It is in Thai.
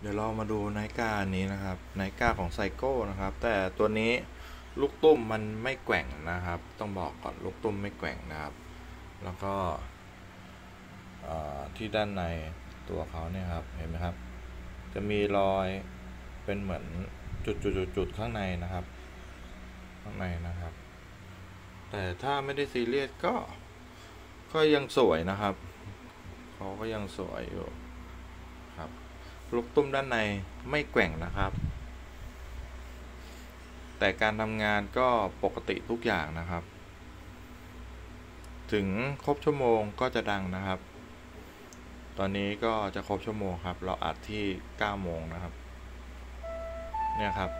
เดี๋ยวเรามาดูไนก้าอันนี้นะครับไนก้าของไซโก้นะครับ แต่ตัวนี้ลูกตุ้มมันไม่แกว่งนะครับ ต้องบอกก่อนลูกตุ้มไม่แกว่งนะครับ แล้วก็ที่ด้านในตัวเขาเนี่ยครับเห็นไหมครับ จะมีรอยเป็นเหมือนจุดๆๆข้างในนะครับ ข้างในนะครับ แต่ถ้าไม่ได้ซีเรียสก็ก็ยังสวยนะครับเขาก็ยังสวยอยู่ ลูกตุ้มด้านในไม่แกว่งนะครับ แต่การทำงานก็ปกติทุกอย่างนะครับ ถึงครบชั่วโมงก็จะดังนะครับ ตอนนี้ก็จะครบชั่วโมงครับ เราอัดที่9โมงนะครับ เนี่ยครับ